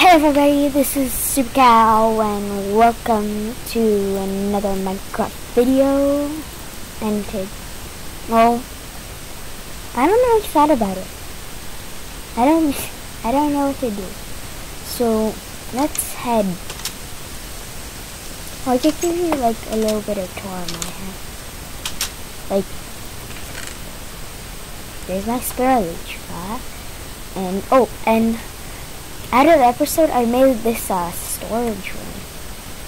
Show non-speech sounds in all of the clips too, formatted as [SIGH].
Hey everybody, this is Super Cow and welcome to another Minecraft video. And to, well, I don't know what thought about it. I don't, [LAUGHS] I don't know what to do. So, let's head. I could give you like a little bit of tour of my house. Like, there's my spare trap. And, oh, and out of the episode, I made this uh, storage room.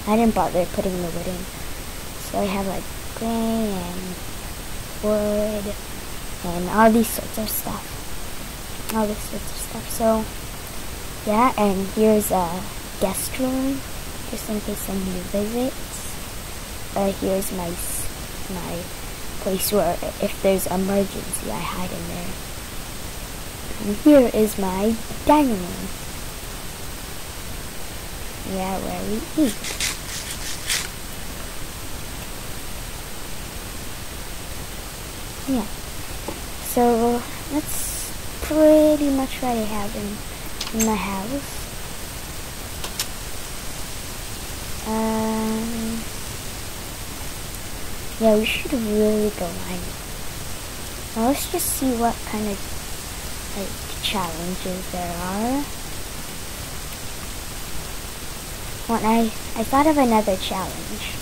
I didn't bother putting the wood in. So I have like clay and wood and all these sorts of stuff. All these sorts of stuff. So, yeah, and here's a guest room, just in case somebody visits. Uh, here's my, my place where if there's emergency, I hide in there. And here is my dining room. Yeah, where we eat. Yeah. So that's pretty much what I have in, in my house. Um, yeah, we should really go mining. Now let's just see what kind of like challenges there are. I, I thought of another challenge,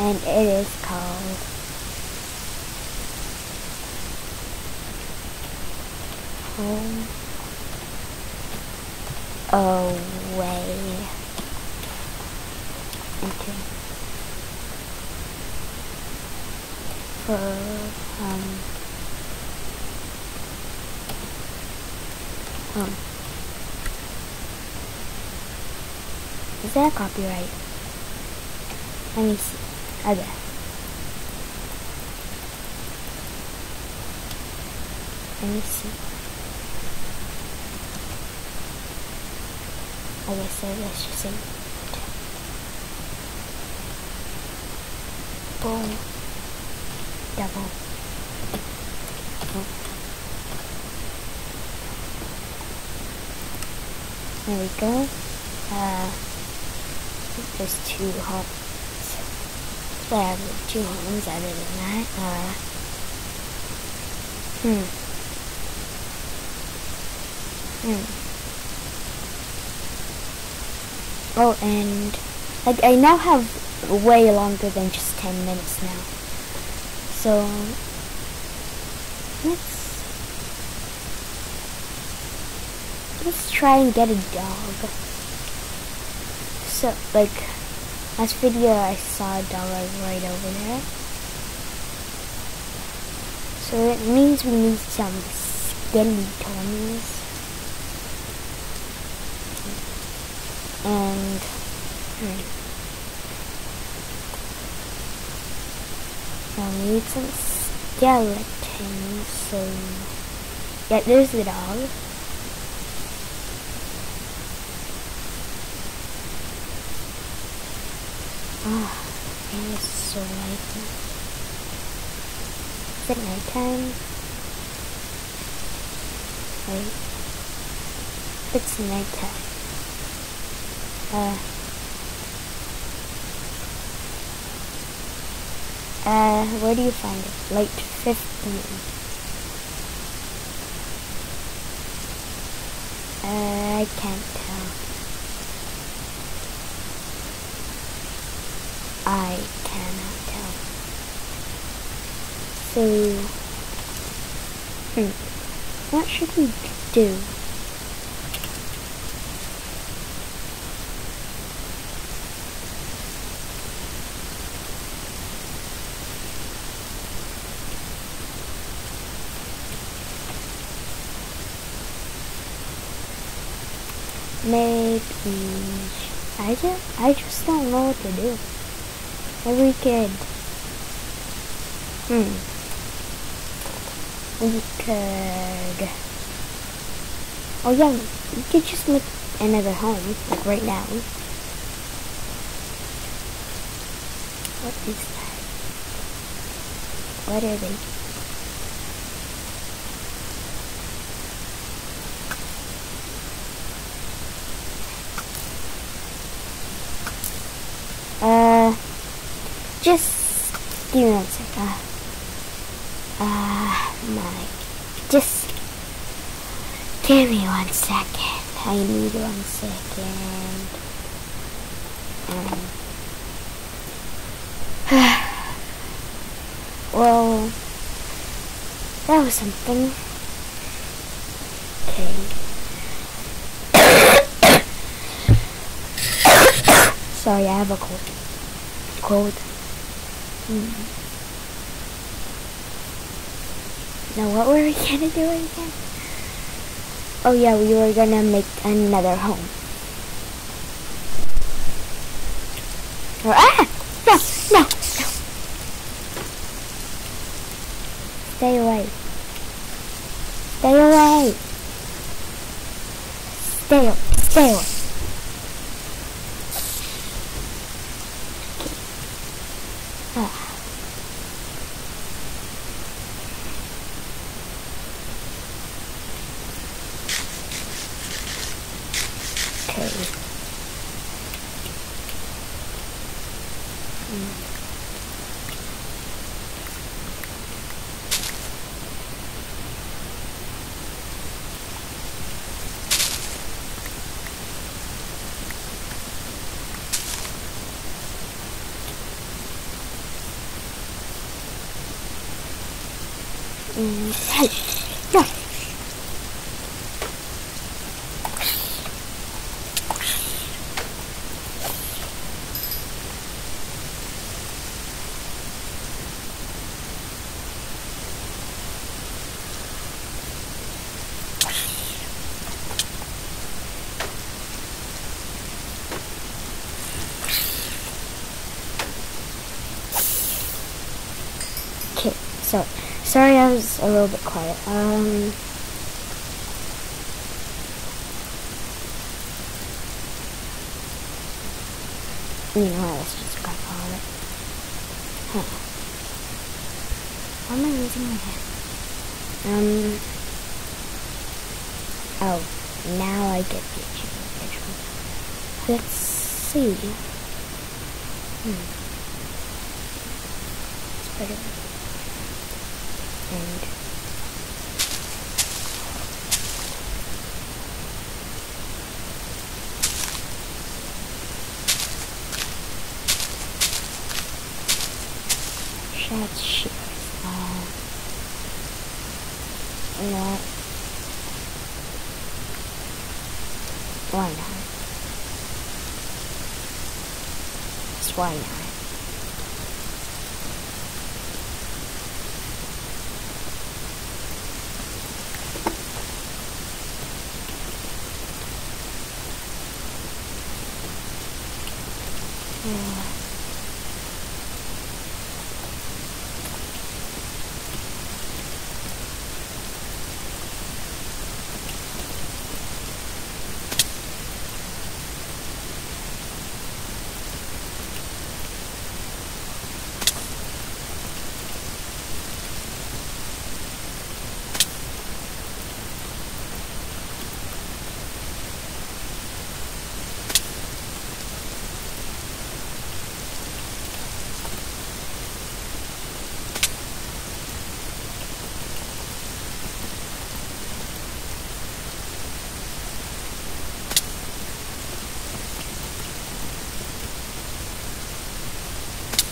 and it is called Home Away Okay. for um home. Is that copyright? Let me see. Oh, I bet. Let me see. I guess so, let's just say boom double oh. there we go two homes. So I have two homes other than that. Uh, hmm. Hmm. Oh, and like I now have way longer than just 10 minutes now. So, let's, let's try and get a dog so, like, last video I saw a dog right over there. So it means we need some skeletons. And, hmm. I'll need some skeletons, so, yeah, there's the dog. Oh, it is so light. Is it nighttime? Wait. It's nighttime. Uh. Uh, where do you find it? Light 15. Uh, I can't tell. I cannot tell. So, hmm, what should we do? Maybe I just I just don't know what to do. Every kid. Hmm. We could... Oh yeah, we could just make another home, like right now. What is that? What are they? Just give me one sec. Uh, uh, my, just give me one second. I need one second. Um, [SIGHS] well, that was something. Okay. [COUGHS] Sorry, I have a cold. Cold. Hmm. Now, what were we [LAUGHS] gonna do again? Oh yeah, we were gonna make another home. Ah! No! No! No! Stay away. Stay away! Stay. Stay away. Ah. Okay. Mm, hey, no. Okay, so sorry I was a little bit quiet. Um you know what, let's just crack all of it. Huh. Why am I losing my head? Um Oh, now I get the achievement. Let's see. Hmm. It's better. Chat shares. Uh, you? Why not? Why not? Yeah.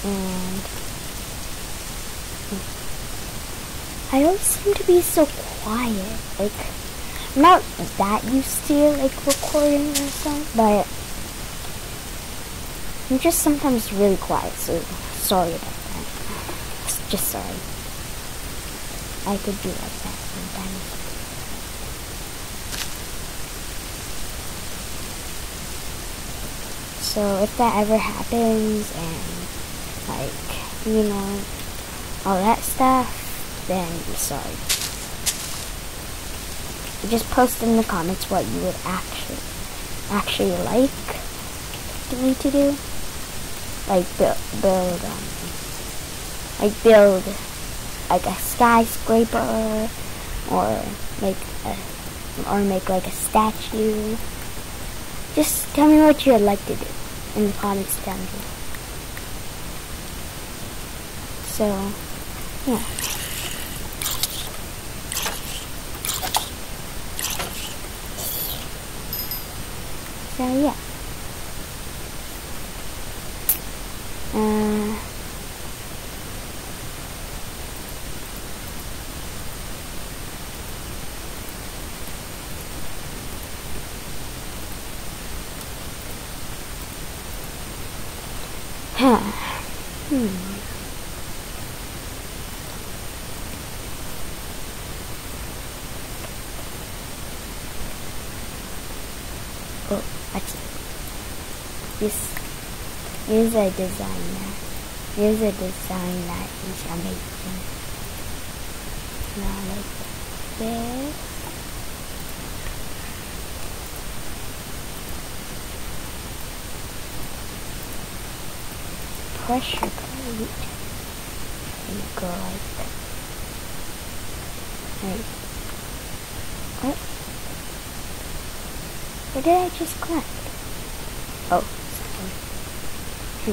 and I always seem to be so quiet. Like, I'm not that used to like recording or something, but I'm just sometimes really quiet. So sorry about that. Just sorry. I could be like that sometimes. So if that ever happens and like, you know, all that stuff, then sorry. Just post in the comments what you would actually, actually like me to do. Like build, build, um, like build, like a skyscraper, or make a, or make like a statue. Just tell me what you'd like to do in the comments down below. So, yeah. So, yeah. Uh. Hmm. Oh, actually, this is a designer. Here's a design that is amazing. Now like this. Pressure plate. And go like right. Oh. What? Where did I just click? Oh, So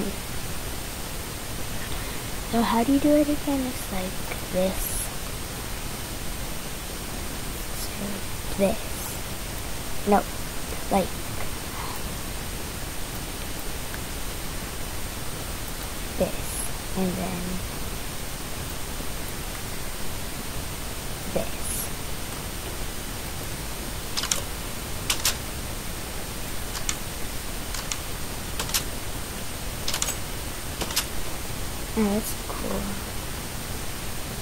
how do you do it again? It's like this. So this. No, like this, and then this. Oh, that's cool.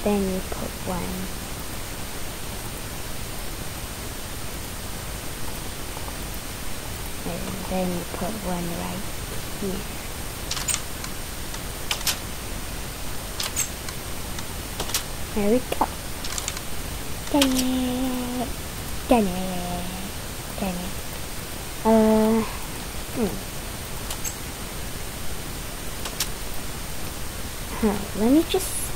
Then you put one. And then you put one right here. There we go. Dang it. Dang it. Dang it. Uh, hmm. Huh, let me just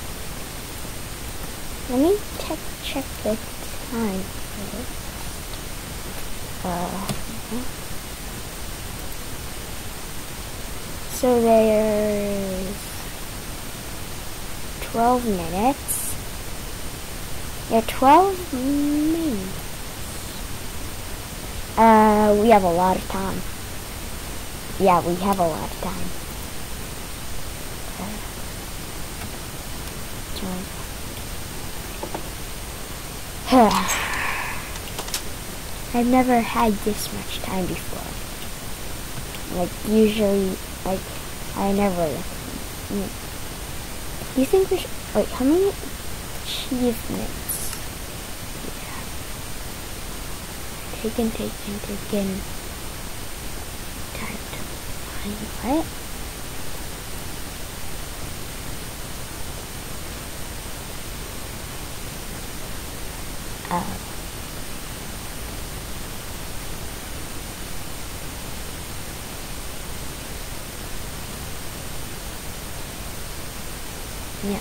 let me check check the time. Uh, so there's twelve minutes. Yeah, twelve minutes. Uh, we have a lot of time. Yeah, we have a lot of time. [SIGHS] I've never had this much time before. Like, usually, like, I never... You think we should... Wait, how many achievements? Yeah. Taken, taken, taken. Time to find... What? Uh...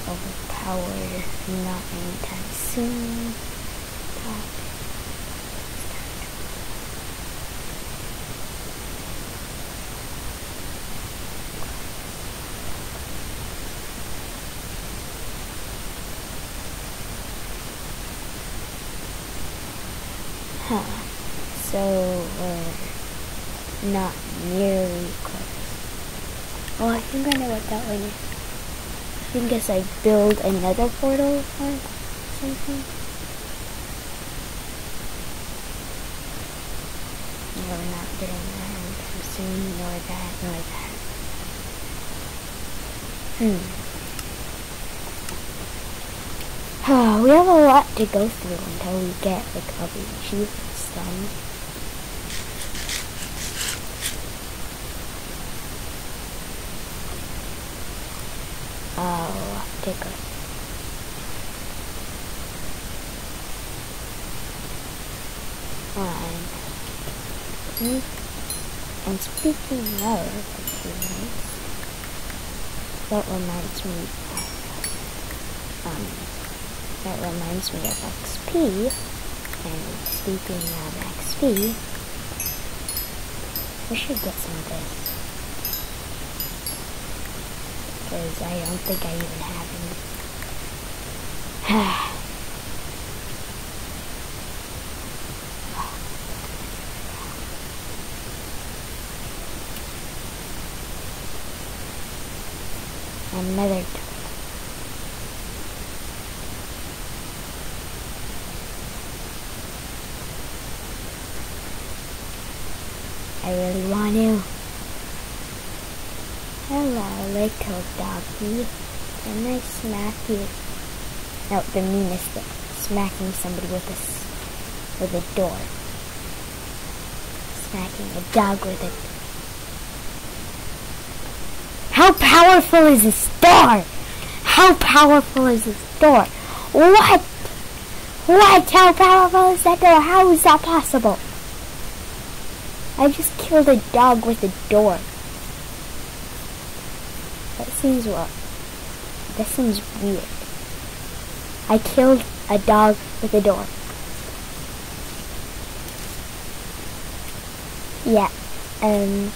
Yeah, overpowered. Not anytime soon. Huh. So we're not nearly close. Oh, I think I know what that one is. I think as I build another portal or something. No, we're not getting that anytime soon, nor that, nor that. Hmm. [SIGHS] we have a lot to go through until we get like all the achievements. Tickle. Fine. And speaking of achievements, that reminds me of, um, that reminds me of XP, and speaking of XP, we should get some of this. Because I don't think I even have any. [SIGHS] Another I really want to. Hello, little doggy. Can I smack you? No, the meanest thing. Smacking somebody with a, with a door. Smacking a dog with it. How powerful is this door? How powerful is this door? What? What? How powerful is that door? How is that possible? I just killed a dog with a door. Seems what? That seems weird. I killed a dog with a door. Yeah. Um.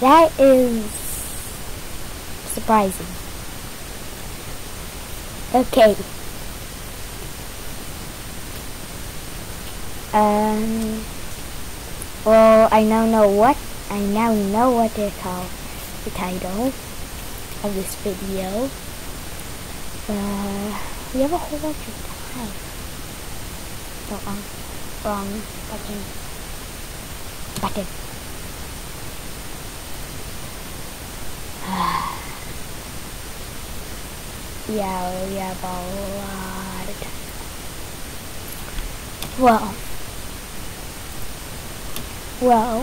That is surprising. Okay. Um. Well, I now know what I now know what to call the title of this video. Uh, we have a whole bunch of time. Oh, um, wrong button. Button. [SIGHS] yeah, we have a lot of time. Well. Well,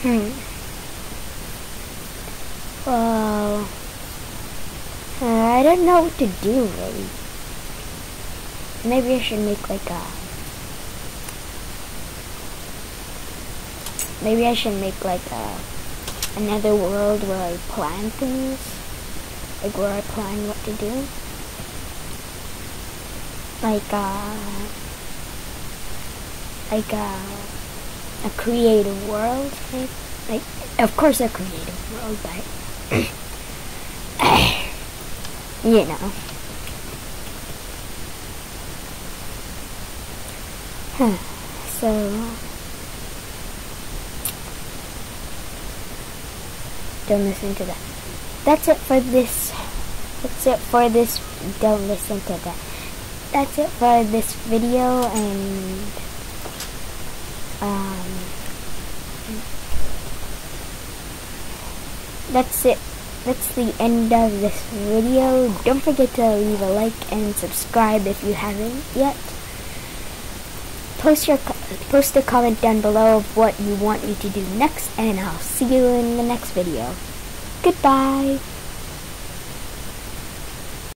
hmm. Uh, I don't know what to do really. Maybe I should make like a. Maybe I should make like a another world where I plan things, like where I plan what to do, like uh like a, a creative world. Like, like, of course, a creative world, but you know. so don't listen to that. That's it for this. That's it for this. Don't listen to that. That's it for this video and um, that's it. That's the end of this video. Don't forget to leave a like and subscribe if you haven't yet. Post your post a comment down below of what you want me to do next, and I'll see you in the next video. Goodbye.